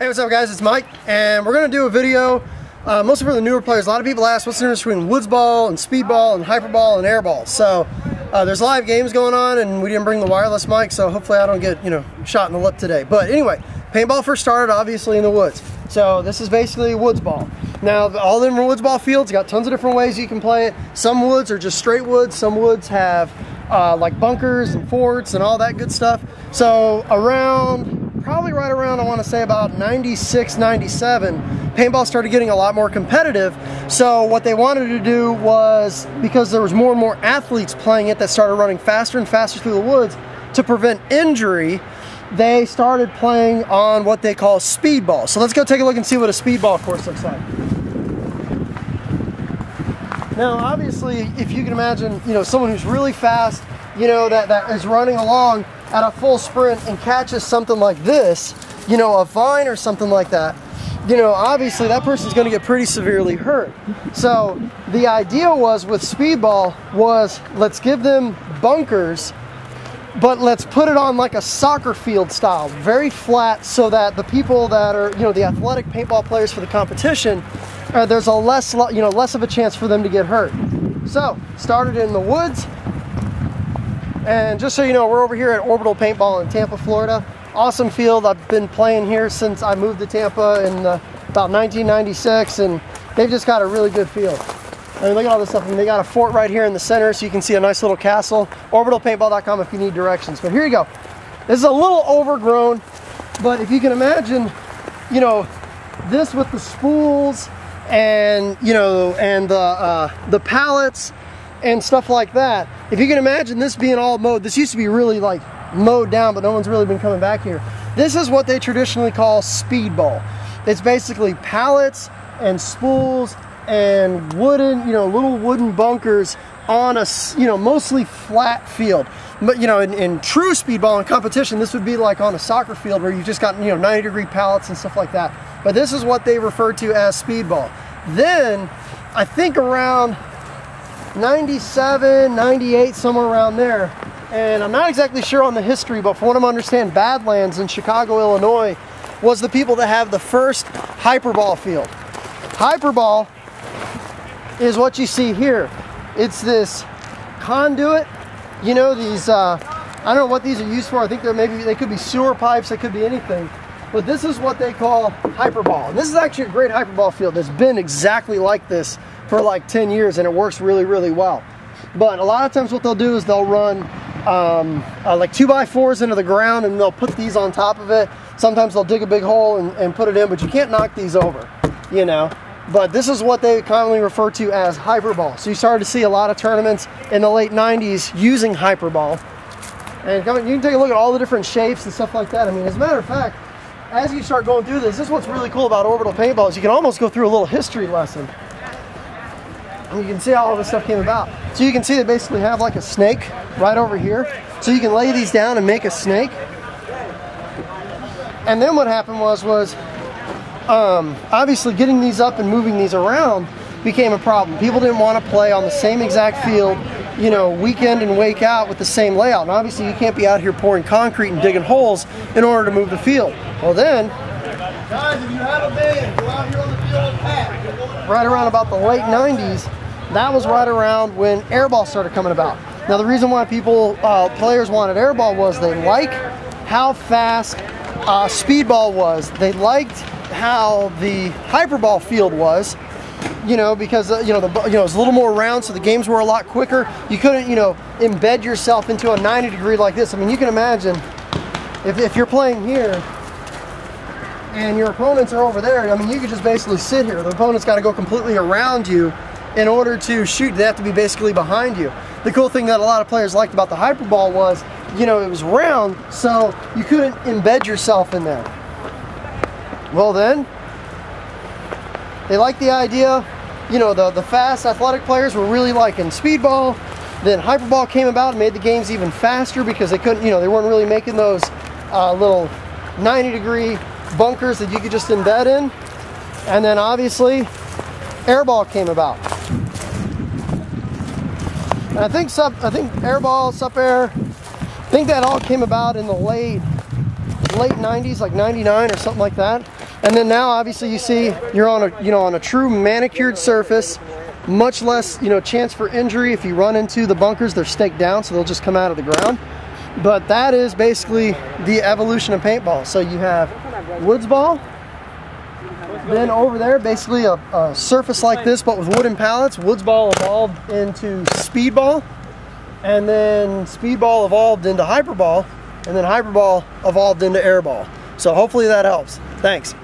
Hey, what's up guys? It's Mike, and we're gonna do a video uh, mostly for the newer players. A lot of people ask what's the difference between woods ball and speed ball and hyper ball and air ball. So uh, there's live games going on, and we didn't bring the wireless mic, so hopefully I don't get you know shot in the lip today. But anyway, paintball first started obviously in the woods. So this is basically woods ball. Now all them woods ball fields got tons of different ways you can play it. Some woods are just straight woods. Some woods have uh, like bunkers and forts and all that good stuff. So around probably right around, I want to say about 96, 97, paintball started getting a lot more competitive. So what they wanted to do was, because there was more and more athletes playing it that started running faster and faster through the woods, to prevent injury, they started playing on what they call speedball. So let's go take a look and see what a speedball course looks like. Now, obviously, if you can imagine, you know, someone who's really fast, you know, that, that is running along, at a full sprint and catches something like this, you know, a vine or something like that, you know, obviously that person's going to get pretty severely hurt. So the idea was with speedball was let's give them bunkers, but let's put it on like a soccer field style, very flat, so that the people that are, you know, the athletic paintball players for the competition, uh, there's a less, you know, less of a chance for them to get hurt. So started in the woods, and just so you know, we're over here at Orbital Paintball in Tampa, Florida. Awesome field. I've been playing here since I moved to Tampa in uh, about 1996, and they've just got a really good field. I mean, look at all this stuff. I mean, they got a fort right here in the center, so you can see a nice little castle. Orbitalpaintball.com if you need directions. But here you go. This is a little overgrown, but if you can imagine, you know, this with the spools and, you know, and the, uh, the pallets and stuff like that. If you can imagine this being all mowed, this used to be really like mowed down, but no one's really been coming back here. This is what they traditionally call speedball. It's basically pallets and spools and wooden, you know, little wooden bunkers on a, you know, mostly flat field. But, you know, in, in true speedball and competition, this would be like on a soccer field where you've just got, you know, 90 degree pallets and stuff like that. But this is what they refer to as speedball. Then, I think around 97, 98, somewhere around there. And I'm not exactly sure on the history, but from what I understand, Badlands in Chicago, Illinois was the people that have the first hyperball field. Hyperball is what you see here. It's this conduit, you know, these, uh, I don't know what these are used for. I think they're maybe, they could be sewer pipes, they could be anything. But this is what they call hyperball. And this is actually a great hyperball field that's been exactly like this for like 10 years and it works really, really well. But a lot of times what they'll do is they'll run um, uh, like two by fours into the ground and they'll put these on top of it. Sometimes they'll dig a big hole and, and put it in, but you can't knock these over, you know. But this is what they commonly refer to as hyperball. So you started to see a lot of tournaments in the late 90s using hyperball. And you can take a look at all the different shapes and stuff like that. I mean, as a matter of fact, as you start going through this, this is what's really cool about orbital paintball is you can almost go through a little history lesson. And you can see how all this stuff came about. So you can see they basically have like a snake right over here. So you can lay these down and make a snake. And then what happened was, was um, obviously getting these up and moving these around became a problem. People didn't want to play on the same exact field, you know, weekend and wake out with the same layout. And obviously you can't be out here pouring concrete and digging holes in order to move the field. Well then, guys, if you have a band, go out here on the field and pat. Right around about the late 90s, that was right around when airball started coming about. Now the reason why people, uh, players wanted airball was they like how fast uh, speedball was. They liked how the hyperball field was, you know, because uh, you know the you know it's a little more round, so the games were a lot quicker. You couldn't you know embed yourself into a 90 degree like this. I mean, you can imagine if if you're playing here and your opponents are over there. I mean, you could just basically sit here. The opponent's got to go completely around you in order to shoot, they have to be basically behind you. The cool thing that a lot of players liked about the hyperball was, you know, it was round, so you couldn't embed yourself in there. Well then, they liked the idea, you know, the, the fast athletic players were really liking speedball. Then hyperball came about and made the games even faster because they couldn't, you know, they weren't really making those uh, little 90 degree bunkers that you could just embed in. And then obviously, airball came about. And I think sub, I think airball, Sup'Air, I think that all came about in the late late 90s, like 99 or something like that. And then now obviously you see you're on a you know on a true manicured surface, much less you know chance for injury if you run into the bunkers. They're staked down, so they'll just come out of the ground. But that is basically the evolution of paintball. So you have woods ball, then over there basically a, a surface like this but with wooden pallets. Woods ball evolved into speedball, and then speedball evolved into hyperball, and then hyperball evolved into airball. So hopefully that helps. Thanks.